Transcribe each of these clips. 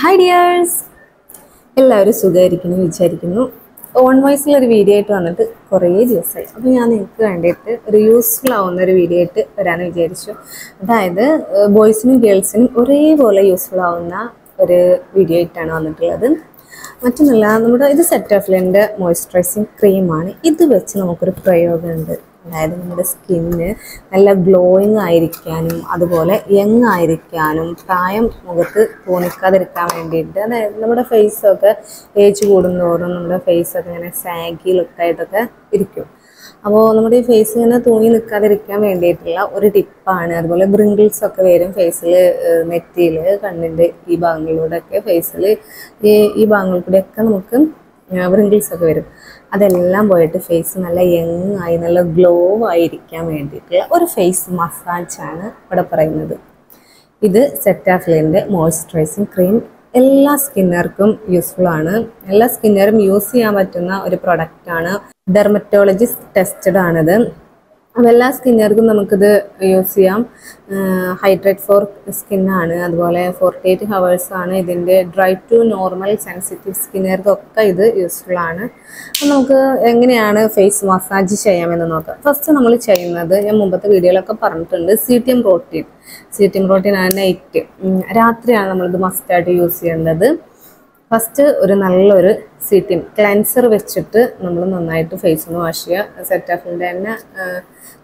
Hi dears എല്ലാവരും സുഖമായിരിക്കുന്നു വിചാരിക്കുന്നു. ഓൺ വോയിസിലൊരു വീഡിയോ ആയിട്ട് വന്നിട്ട് കുറേ ദിവസമായി. അപ്പോൾ ഞാൻ നിങ്ങൾക്ക് വേണ്ടിയിട്ട് ഒരു യൂസ്ഫുൾ ആവുന്ന ഒരു വീഡിയോ ആയിട്ട് വരാമെന്ന് വിചാരിച്ചു. അതായത് ബോയ്സിനും ഗേൾസിനും ഒരേപോലെ യൂസ്ഫുൾ ആവുന്ന ഒരു വീഡിയോ ആയിട്ടാണ് വന്നിട്ടുള്ളത്. മറ്റൊന്നല്ല നമ്മുടെ ഇത് സെറ്റ് ഓഫ് ലെന്റെ മോയ്സ്ചറൈസിങ് ക്രീമാണ് ഇത് വെച്ച് നമുക്കൊരു പ്രയോഗമുണ്ട്. അതായത് നമ്മുടെ സ്കിന്ന് നല്ല ഗ്ലോയിങ് ആയിരിക്കാനും അതുപോലെ യങ് ആയിരിക്കാനും പ്രായം മുഖത്ത് തോന്നിക്കാതിരിക്കാൻ വേണ്ടിയിട്ട് അതായത് നമ്മുടെ ഫേസൊക്കെ ഏജ് കൂടുന്തോറും നമ്മുടെ ഫേസൊക്കെ ഇങ്ങനെ സാഗി ലുക്കായിട്ടൊക്കെ ഇരിക്കും. അപ്പോൾ നമ്മുടെ ഈ ഫേസ് ഇങ്ങനെ തൂങ്ങി നിൽക്കാതിരിക്കാൻ വേണ്ടിയിട്ടുള്ള ഒരു ടിപ്പാണ്. അതുപോലെ ബ്രിങ്കിൾസ് ഒക്കെ വരും ഫേസിൽ നെറ്റിയിൽ കണ്ണിന്റെ ഈ ഭാഗങ്ങളിലൂടെയൊക്കെ ഫേസിൽ ഈ ഈ ഭാഗങ്ങളിൽ കൂടെയൊക്കെ നമുക്ക് ബ്രിങ്കിൾസ് ഒക്കെ വരും. അതെല്ലാം പോയിട്ട് ഫേസ് നല്ല യങ് ആയി നല്ല ഗ്ലോ ആയിരിക്കാൻ വേണ്ടിയിട്ടുള്ള ഒരു ഫേസ് മസാജാണ് ഇവിടെ പറയുന്നത്. ഇത് സെറ്റാഫിലിന്റെ മോയ്സ്ചറൈസിങ് ക്രീം എല്ലാ സ്കിന്നർക്കും യൂസ്ഫുൾ ആണ്. എല്ലാ സ്കിന്നറും യൂസ് ചെയ്യാൻ പറ്റുന്ന ഒരു പ്രൊഡക്റ്റാണ് ഡെർമറ്റോളജിസ്റ്റ് ടെസ്റ്റഡ് ആണിത്. എല്ലാ സ്കിന്നുകാർക്കും നമുക്കിത് യൂസ് ചെയ്യാം. ഹൈഡ്രേറ്റ് ഫോർ സ്കിന്നാണ്. അതുപോലെ ഫോർട്ടി എയ്റ്റ് ഹവേഴ്സാണ് ഇതിന്റെ ഡ്രൈ ടു നോർമൽ സെൻസിറ്റീവ് സ്കിന്നുകാർക്കൊക്കെ ഇത് യൂസ്ഫുൾ ആണ്. നമുക്ക് എങ്ങനെയാണ് ഫേസ് മസാജ് ചെയ്യാമെന്ന് നോക്കാം. ഫസ്റ്റ് നമ്മൾ ചെയ്യുന്നത് ഞാൻ മുമ്പത്തെ വീഡിയോയിലൊക്കെ പറഞ്ഞിട്ടുണ്ട് C T M protein. C T M protein ആണ് നൈറ്റ് രാത്രിയാണ് നമ്മളിത് മസ്റ്റായിട്ട് യൂസ് ചെയ്യേണ്ടത്. ഫസ്റ്റ് ഒരു നല്ലൊരു സിറ്റിൻ ക്ലൻസർ വെച്ചിട്ട് നമ്മൾ നന്നായിട്ട് ഫേസ് ഒന്ന് വാഷ് ചെയ്യുക സെറ്റാഫിന്റെ തന്നെ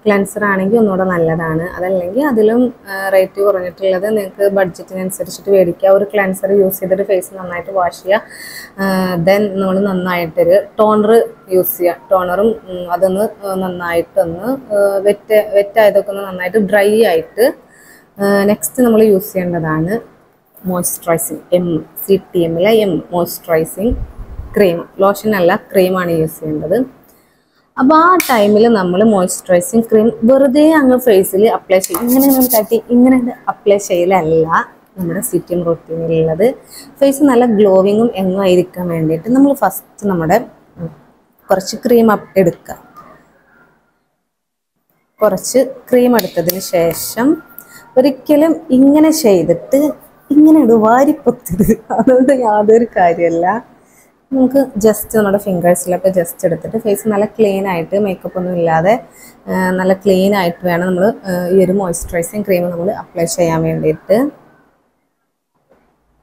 ക്ലൻസർ ആണെങ്കിൽ ഒന്നുകൂടെ നല്ലതാണ്. അതല്ലെങ്കിൽ അതിലും റേറ്റ് കുറഞ്ഞിട്ടുള്ളത് നിങ്ങൾക്ക് ബഡ്ജറ്റിനനുസരിച്ചിട്ട് മേടിക്കുക ഒരു ക്ലൻസർ യൂസ് ചെയ്തിട്ട് ഫേസ് നന്നായിട്ട് വാഷ് ചെയ്യുക ദെൻ നമ്മൾ നന്നായിട്ടൊരു ടോണർ യൂസ് ചെയ്യുക ടോണറും അതൊന്ന് നന്നായിട്ടൊന്ന് വെറ്റ് വെറ്റായതൊക്കെ ഒന്ന് നന്നായിട്ട് ഡ്രൈ ആയിട്ട് നെക്സ്റ്റ് നമ്മൾ യൂസ് ചെയ്യേണ്ടതാണ് മോയ്സ്ചറൈസിങ് എം സി ടി എമ്മിലെ എം മോയ്സ്ചറൈസിങ് ക്രീം ലോഷൻ അല്ല ക്രീമാണ് യൂസ് ചെയ്യേണ്ടത്. അപ്പോൾ ആ ടൈമിൽ നമ്മൾ മോയ്സ്ചറൈസിങ് ക്രീം വെറുതെ അങ്ങ് ഫേസിൽ അപ്ലൈ ചെയ്യും ഇങ്ങനെ നമ്മൾ കാട്ടി ഇങ്ങനെ അപ്ലൈ ചെയ്യലല്ല നമ്മുടെ സി ടി എം റൊട്ടീനിലുള്ളത് ഫേസ് നല്ല ഗ്ലോവിങ്ങും എങ്ങും ആയിരിക്കാൻ വേണ്ടിയിട്ട് നമ്മൾ ഫസ്റ്റ് നമ്മുടെ കുറച്ച് ക്രീം എടുക്കുക കുറച്ച് ക്രീം എടുത്തതിന് ശേഷം ഒരിക്കലും ഇങ്ങനെ ചെയ്തിട്ട് ഇങ്ങനെ വാരിപ്പൊത്തത് അതുകൊണ്ട് യാതൊരു കാര്യമല്ല. നമുക്ക് ജസ്റ്റ് നമ്മുടെ ഫിംഗേഴ്സിലൊക്കെ ജസ്റ്റ് എടുത്തിട്ട് ഫേസ് നല്ല ക്ലീൻ ആയിട്ട് മേക്കപ്പ് ഒന്നും ഇല്ലാതെ നല്ല ക്ലീൻ ആയിട്ട് വേണം നമ്മൾ ഈ ഒരു മോയ്സ്ചറൈസിങ് ക്രീം നമ്മൾ അപ്ലൈ ചെയ്യാൻ വേണ്ടിയിട്ട്.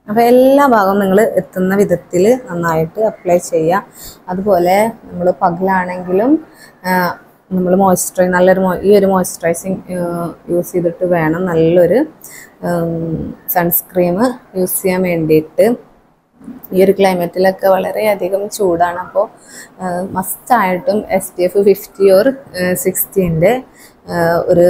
അപ്പോൾ എല്ലാ ഭാഗവും നിങ്ങൾ എത്തുന്ന വിധത്തിൽ നന്നായിട്ട് അപ്ലൈ ചെയ്യുക അതുപോലെ നമ്മൾ പകലാണെങ്കിലും നമ്മൾ മോയ്സ്ചറൈ നല്ലൊരു ഈ ഒരു മോയ്സ്ചറൈസിങ് യൂസ് ചെയ്തിട്ട് വേണം നല്ലൊരു സൺസ്ക്രീം യൂസ് ചെയ്യാൻ വേണ്ടിയിട്ട്. ഈ ഒരു ക്ലൈമറ്റിലൊക്കെ വളരെയധികം ചൂടാണ്. അപ്പോൾ മസ്റ്റായിട്ടും S P F fifty or സിക്സ്റ്റീന്റെ ഒരു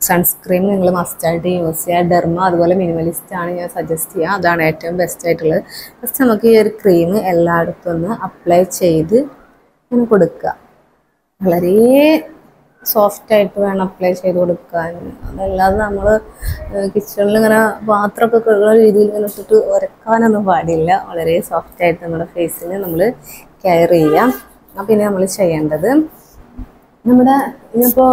സൺസ്ക്രീം നിങ്ങൾ മസ്റ്റായിട്ട് യൂസ് ചെയ്യുക. ഡെർമ അതുപോലെ മിനിമലിസ്റ്റ് ആണ് ഞാൻ സജസ്റ്റ് ചെയ്യുക. അതാണ് ഏറ്റവും ബെസ്റ്റ് ആയിട്ടുള്ളത്. ഫസ്റ്റ് നമുക്ക് ഈ ഒരു ക്രീം എല്ലായിടത്തും ഒന്ന് അപ്ലൈ ചെയ്ത് കൊടുക്കുക. വളരെ സോഫ്റ്റ് ആയിട്ട് വേണം അപ്ലൈ ചെയ്ത് കൊടുക്കാൻ. അതല്ലാതെ നമ്മൾ കിച്ചണിൽ ഇങ്ങനെ പാത്രമൊക്കെ കഴുകുന്ന രീതിയിൽ ഇങ്ങനെ ഇട്ടിട്ട് ഉരക്കാനൊന്നും പാടില്ല. വളരെ സോഫ്റ്റ് ആയിട്ട് നമ്മുടെ ഫേസിന് നമ്മൾ കെയർ ചെയ്യാം. അപ്പം പിന്നെ നമ്മൾ ചെയ്യേണ്ടത് നമ്മുടെ ഇനിയിപ്പോൾ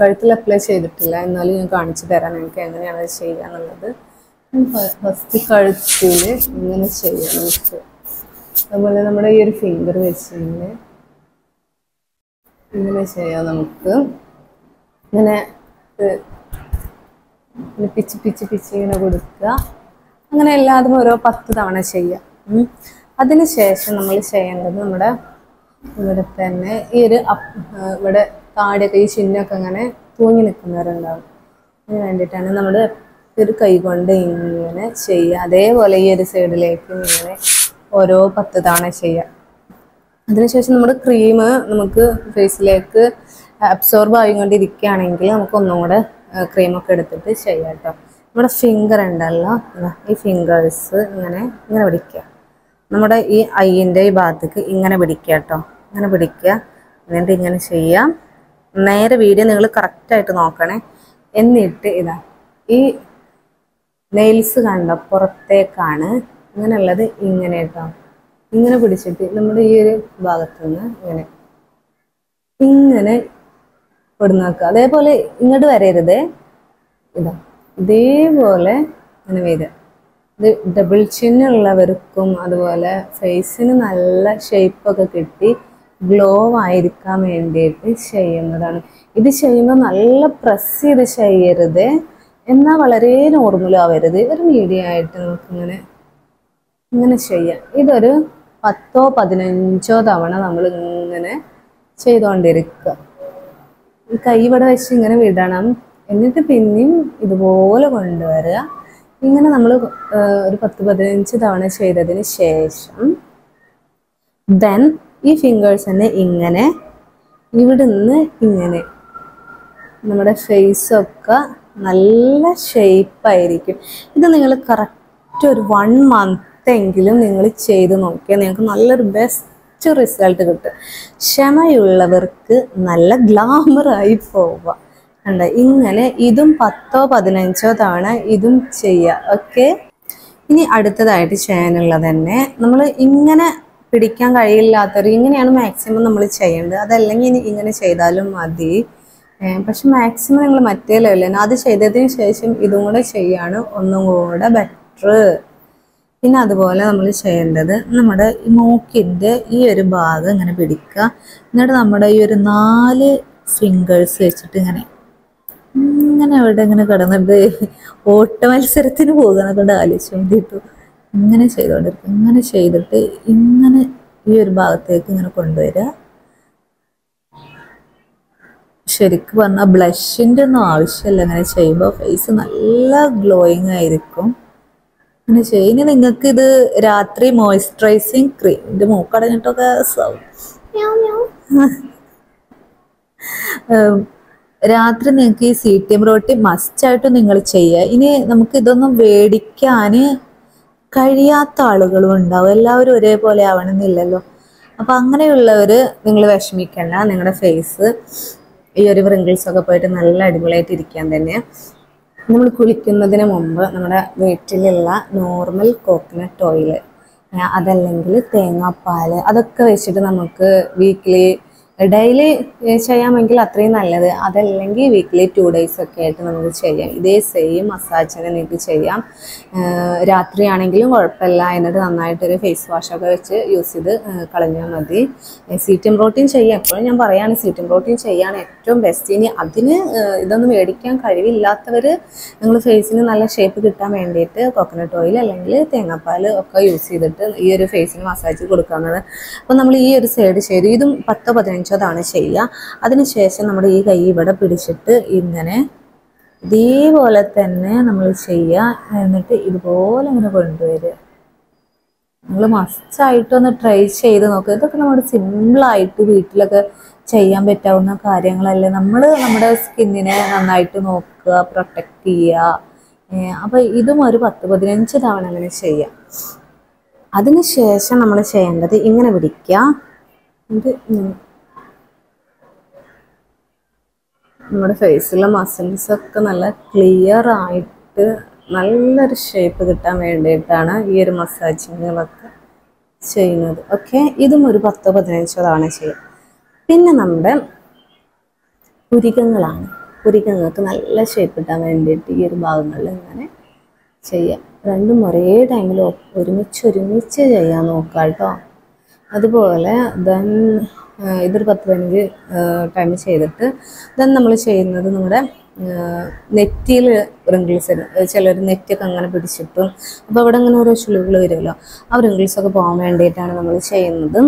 കഴുത്തിൽ അപ്ലൈ ചെയ്തിട്ടില്ല. എന്നാലും ഞാൻ കാണിച്ചു തരാം നിങ്ങൾക്ക് എങ്ങനെയാണ് അത് ചെയ്യുക എന്നുള്ളത്. ഫസ്റ്റ് കഴുത്തിൽ ഇങ്ങനെ ചെയ്യാം അതുപോലെ നമ്മുടെ ഈ ഒരു ഫിംഗർ വെച്ചിങ്ങനെ ഇങ്ങനെ ചെയ്യാം നമുക്ക്. ഇങ്ങനെ പിച്ച് പിച്ച് പിച്ച് ഇങ്ങനെ കൊടുക്കുക. അങ്ങനെ എല്ലാതും ഓരോ പത്ത് തവണ ചെയ്യുക അതിന് ശേഷം നമ്മൾ ചെയ്യേണ്ടത് നമ്മുടെ ഇവിടെ തന്നെ ഈ ഒരു ഇവിടെ താടിയൊക്കെ ഈ ചിഹ്നമൊക്കെ അങ്ങനെ തൂങ്ങി നിൽക്കുന്നവരുണ്ടാവും. അതിന് വേണ്ടിയിട്ടാണ് നമ്മൾ ഒരു കൈ കൊണ്ട് ഇങ്ങനെ ചെയ്യുക. അതേപോലെ ഈ ഒരു സൈഡിലേക്ക് ഇങ്ങനെ ഓരോ പത്ത് തവണ ചെയ്യുക അതിനുശേഷം നമ്മുടെ ക്രീം നമുക്ക് ഫേസിലേക്ക് അബ്സോർബ് ആയിക്കൊണ്ടിരിക്കുകയാണെങ്കിൽ നമുക്ക് ഒന്നും കൂടെ ക്രീമൊക്കെ എടുത്തിട്ട് ചെയ്യാം കേട്ടോ. നമ്മുടെ ഫിംഗർ ഉണ്ടല്ലോ ഈ ഫിംഗേഴ്സ് ഇങ്ങനെ ഇങ്ങനെ പിടിക്കുക. നമ്മുടെ ഈ ഐയിന്റെ ഈ ഭാഗത്തേക്ക് ഇങ്ങനെ പിടിക്കുക കേട്ടോ. ഇങ്ങനെ പിടിക്കുക. എന്നിട്ട് ഇങ്ങനെ ചെയ്യാം നേരെ വീഡിയോ നിങ്ങൾ കറക്റ്റായിട്ട് നോക്കണേ. എന്നിട്ട് ഇതാ ഈ നെയിൽസ് കണ്ട പുറത്തേക്കാണ്. ഇങ്ങനെയുള്ളത് ഇങ്ങനെ കേട്ടോ. ഇങ്ങനെ പിടിച്ചിട്ട് നമ്മുടെ ഈ ഒരു ഭാഗത്തു നിന്ന് ഇങ്ങനെ ഇങ്ങനെ പൊടുന്നാക്കുക അതേപോലെ ഇങ്ങോട്ട് വരരുത്. ഇതാ ഇതേപോലെ ഇങ്ങനെ വരിക. ഇത് ഡബിൾ ചിന്നുള്ളവർക്കും അതുപോലെ ഫേസിന് നല്ല ഷേപ്പൊക്കെ കിട്ടി ഗ്ലോ ആയിരിക്കാൻ വേണ്ടിയിട്ട് ചെയ്യുന്നതാണ്. ഇത് ചെയ്യുമ്പോൾ നല്ല പ്രസ് ചെയ്ത് ചെയ്യരുത്. എന്നാൽ വളരെ നോർമലാവരുത് ഒരു മീഡിയ ആയിട്ട് നമുക്കിങ്ങനെ ഇങ്ങനെ ചെയ്യാം. ഇതൊരു പത്തോ പതിനഞ്ചോ തവണ നമ്മൾ ഇങ്ങനെ ചെയ്തുകൊണ്ടിരിക്കുക ഈ കൈ ഇവിടെ വെച്ച് ഇങ്ങനെ വിടണം. എന്നിട്ട് പിന്നെയും ഇതുപോലെ കൊണ്ടുവരിക. ഇങ്ങനെ നമ്മൾ ഒരു പത്ത് പതിനഞ്ച് തവണ ചെയ്തതിന് ശേഷം ദെൻ ഈ ഫിംഗേഴ്സ് തന്നെ ഇങ്ങനെ ഇവിടുന്ന് ഇങ്ങനെ നമ്മുടെ ഫേസൊക്കെ നല്ല ഷേപ്പായിരിക്കും ഇത് നിങ്ങൾ കറക്റ്റ് ഒരു വൺ മന്ത് എങ്കിലും നിങ്ങൾ ചെയ്ത് നോക്കിയാൽ നിങ്ങൾക്ക് നല്ലൊരു ബെസ്റ്റ് റിസൾട്ട് കിട്ടും. ക്ഷമയുള്ളവർക്ക് നല്ല ഗ്ലാമറായി പോവുക. കണ്ട? ഇങ്ങനെ ഇതും പത്തോ പതിനഞ്ചോ തവണ ഇതും ചെയ്യുക. ഓക്കെ ഇനി അടുത്തതായിട്ട് ചെയ്യാനുള്ളത് തന്നെ നമ്മൾ ഇങ്ങനെ പിടിക്കാൻ കഴിയില്ലാത്തവർ ഇങ്ങനെയാണ് മാക്സിമം നമ്മൾ ചെയ്യേണ്ടത്. അതല്ലെങ്കിൽ ഇനി ഇങ്ങനെ ചെയ്താലും മതി. പക്ഷെ മാക്സിമം നിങ്ങൾ മറ്റേ ലെവലാണ് അത് ചെയ്തതിന് ശേഷം ഇതും കൂടെ ചെയ്യാണ് ഒന്നും കൂടെ ബെറ്റർ പിന്നെ അതുപോലെ നമ്മൾ ചെയ്യേണ്ടത് നമ്മുടെ മൂക്കിന്റെ ഈ ഒരു ഭാഗം ഇങ്ങനെ പിടിക്കുക. എന്നിട്ട് നമ്മുടെ ഈ ഒരു നാല് ഫിംഗേഴ്സ് വെച്ചിട്ട് ഇങ്ങനെ ഇങ്ങനെ അവിടെ ഇങ്ങനെ കിടന്നിട്ട് ഓട്ട മത്സരത്തിന് പോകുന്ന കൊണ്ട് ആലോചിച്ച് വേണ്ടിയിട്ടു ഇങ്ങനെ ചെയ്തുകൊണ്ടിരിക്കും ഇങ്ങനെ ചെയ്തിട്ട് ഇങ്ങനെ ഈ ഒരു ഭാഗത്തേക്ക് ഇങ്ങനെ കൊണ്ടുവരിക. ശരിക്കും പറഞ്ഞാൽ ബ്ലഷിന്റെ ഒന്നും ആവശ്യമില്ല. അങ്ങനെ ചെയ്യുമ്പോൾ ഫേസ് നല്ല ഗ്ലോയിങ് ആയിരിക്കും. അങ്ങനെ ചെയ്യും. നിങ്ങൾക്ക് ഇത് രാത്രി മോയ്സ്ചറൈസിങ് ക്രീം ഇത് മൂക്കടഞ്ഞിട്ടൊക്കെ. രാത്രി നിങ്ങൾക്ക് ഈ സി ടി എം റോട്ടി മസ്റ്റായിട്ടും നിങ്ങൾ ചെയ്യുക. ഇനി നമുക്ക് ഇതൊന്നും മേടിക്കാൻ കഴിയാത്ത ആളുകളും ഉണ്ടാവും. എല്ലാവരും ഒരേപോലെ ആവണമെന്നില്ലല്ലോ. അപ്പം അങ്ങനെയുള്ളവർ നിങ്ങൾ വിഷമിക്കണ്ട. നിങ്ങളുടെ ഫേസ് ഈ ഒരു ഒക്കെ പോയിട്ട് നല്ല അടിപൊളിയായിട്ട് ഇരിക്കാൻ തന്നെ നമ്മൾ കുളിക്കുന്നതിന് മുമ്പ് നമ്മുടെ വീട്ടിലുള്ള നോർമൽ കോക്കനട്ട് ഓയിൽ അതല്ലെങ്കിൽ തേങ്ങാപ്പാൽ അതൊക്കെ വെച്ചിട്ട് നമുക്ക് വീക്ക്ലി ഡെയിലി ചെയ്യാമെങ്കിൽ അത്രയും നല്ലത്. അതല്ലെങ്കിൽ വീക്കിലി ടു ഡേയ്സ് ഒക്കെ ആയിട്ട് നമുക്ക് ചെയ്യാം. ഇതേ സെയിം മസാജ് തന്നെ നിങ്ങൾക്ക് ചെയ്യാം. രാത്രിയാണെങ്കിലും കുഴപ്പമില്ല. എന്നിട്ട് നന്നായിട്ടൊരു ഫേസ് വാഷൊക്കെ വെച്ച് യൂസ് ചെയ്ത് കളഞ്ഞാൽ മതി. സീറ്റം പ്രോട്ടീൻ ചെയ്യാം. എപ്പോഴും ഞാൻ പറയുകയാണ് സീറ്റം പ്രോട്ടീൻ ചെയ്യാണ് ഏറ്റവും ബെസ്റ്റ് ഇനി അതിന് ഇതൊന്നും മേടിക്കാൻ കഴിവില്ലാത്തവർ നിങ്ങൾ ഫേസിന് നല്ല ഷേപ്പ് കിട്ടാൻ വേണ്ടിയിട്ട് കോക്കനട്ട് ഓയിൽ അല്ലെങ്കിൽ തേങ്ങാപ്പാൽ ഒക്കെ യൂസ് ചെയ്തിട്ട് ഈ ഒരു ഫേസിന് മസാജ് കൊടുക്കാവുന്നത് അപ്പോൾ നമ്മൾ ഈ ഒരു സൈഡ് ചെയ്തു. ഇതും പത്തോ പതിനഞ്ചോ തവണ ചെയ്യുക. അതിനുശേഷം നമ്മൾ ഈ കൈ ഇവിടെ പിടിച്ചിട്ട് ഇങ്ങനെ ഇതേപോലെ തന്നെ നമ്മൾ ചെയ്യുക. എന്നിട്ട് ഇതുപോലെ ഇങ്ങനെ കൊണ്ടുവരിക. നിങ്ങൾ മസ്റ്റായിട്ടൊന്ന് ട്രൈ ചെയ്ത് നോക്കുക ഇതൊക്കെ നമ്മുടെ സിമ്പിളായിട്ട് വീട്ടിലൊക്കെ ചെയ്യാൻ പറ്റാവുന്ന കാര്യങ്ങളല്ലേ. നമ്മൾ നമ്മുടെ സ്കിന്നിനെ നന്നായിട്ട് നോക്കുക പ്രൊട്ടക്റ്റ് ചെയ്യുക. അപ്പോൾ ഇതും ഒരു പത്ത് പതിനഞ്ച് തവണ അങ്ങനെ ചെയ്യാം അതിനുശേഷം നമ്മൾ ചെയ്യേണ്ടത് ഇങ്ങനെ പിടിക്കുക. ഇത് ഇങ്ങനെ നമ്മുടെ ഫേസിലെ മസിൽസ് ഒക്കെ നല്ല ക്ലിയർ ആയിട്ട് നല്ലൊരു ഷേപ്പ് കിട്ടാൻ വേണ്ടിയിട്ടാണ് ഈ ഒരു മസാജിങ്ങുകളൊക്കെ ചെയ്യുന്നത്. ഓക്കെ ഇതും ഒരു പത്തോ പതിനഞ്ചോ തവണ ചെയ്യാം. പിന്നെ നമ്മുടെ പുരികങ്ങളാണ്. പുരികങ്ങൾക്ക് നല്ല ഷേപ്പ് കിട്ടാൻ വേണ്ടിയിട്ട് ഈ ഒരു ഭാഗങ്ങളിൽ ഇങ്ങനെ ചെയ്യാം. രണ്ടും ഒരേ ടൈമിൽ ഒരുമിച്ച് ഒരുമിച്ച് ചെയ്യാൻ നോക്കാം കേട്ടോ അതുപോലെ ദെൻ ഇതൊരു പത്ത് പതിനഞ്ച് ടൈം ചെയ്തിട്ട് ദെൻ നമ്മൾ ചെയ്യുന്നത് നമ്മുടെ നെറ്റിയിൽ റിങ്കിൾസ് ചിലർ നെറ്റൊക്കെ അങ്ങനെ പിടിച്ചിട്ടും അപ്പോൾ അവിടെ അങ്ങനെ ഓരോ ചുളിവുകൾ വരുമല്ലോ. ആ റിംഗിൾസൊക്കെ പോകാൻ വേണ്ടിയിട്ടാണ് നമ്മൾ ചെയ്യുന്നത്.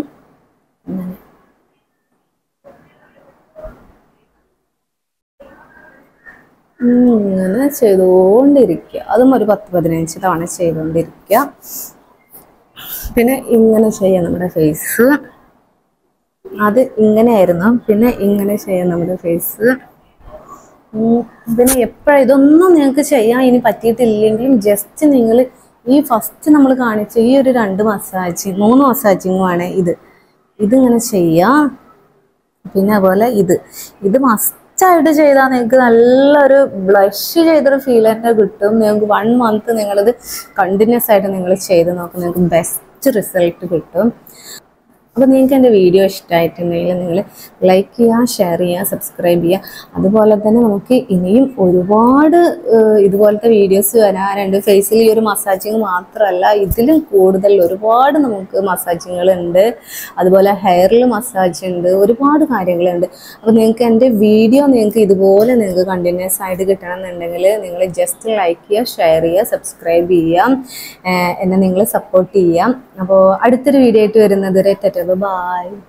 ഇങ്ങനെ ചെയ്തുകൊണ്ടിരിക്കുക അതും ഒരു പത്ത് പതിനഞ്ച് തവണ ചെയ്തുകൊണ്ടിരിക്കുക പിന്നെ ഇങ്ങനെ ചെയ്യാം നമ്മുടെ ഫേസ് അത് ഇങ്ങനെയായിരുന്നു. പിന്നെ ഇങ്ങനെ ചെയ്യാം നമ്മുടെ ഫേസ് പിന്നെ എപ്പോഴും ഇതൊന്നും നിങ്ങൾക്ക് ചെയ്യാൻ ഇനി പറ്റിയിട്ടില്ലെങ്കിലും ജസ്റ്റ് നിങ്ങൾ ഈ ഫസ്റ്റ് നമ്മൾ കാണിച്ച ഈ ഒരു രണ്ട് മസാജിങ് മൂന്ന് മസാജിങ്ങുമാണ് ഇത്. ഇതിങ്ങനെ ചെയ്യാം. പിന്നെ അതുപോലെ ഇത്. ഇത് മസ്റ്റായിട്ട് ചെയ്താൽ നിങ്ങൾക്ക് നല്ലൊരു ബ്ലഷ് ചെയ്തൊരു ഫീൽ തന്നെ കിട്ടും. നിങ്ങൾക്ക് വൺ മന്ത് നിങ്ങളിത് കണ്ടിന്യൂസ് ആയിട്ട് നിങ്ങൾ ചെയ്ത് നോക്കും. നിങ്ങൾക്ക് ബെസ്റ്റ് റിസൾട്ട് കിട്ടും. അപ്പോൾ നിങ്ങൾക്ക് എന്റെ വീഡിയോ ഇഷ്ടമായിട്ടുണ്ടെങ്കിൽ നിങ്ങൾ ലൈക്ക് ചെയ്യുക ഷെയർ ചെയ്യുക സബ്സ്ക്രൈബ് ചെയ്യുക. അതുപോലെ തന്നെ നമുക്ക് ഇനിയും ഒരുപാട് ഇതുപോലത്തെ വീഡിയോസ് വരാറുണ്ട് ഫേസിൽ ഈ ഒരു മസാജിങ് മാത്രമല്ല ഇതിലും കൂടുതൽ ഒരുപാട് നമുക്ക് മസാജിങ്ങുകളുണ്ട് അതുപോലെ ഹെയറിൽ മസാജ് ഉണ്ട് ഒരുപാട് കാര്യങ്ങളുണ്ട്. അപ്പോൾ നിങ്ങൾക്ക് എന്റെ വീഡിയോ നിങ്ങൾക്ക് ഇതുപോലെ നിങ്ങൾക്ക് കണ്ടിന്യൂസ് ആയിട്ട് കിട്ടണമെന്നുണ്ടെങ്കിൽ നിങ്ങൾ ജസ്റ്റ് ലൈക്ക് ചെയ്യുക ഷെയർ ചെയ്യുക സബ്സ്ക്രൈബ് ചെയ്യാം എന്നെ നിങ്ങൾ സപ്പോർട്ട് ചെയ്യാം അപ്പോൾ അടുത്തൊരു വീഡിയോ ആയിട്ട് വരുന്നത് വരെ Bye-bye.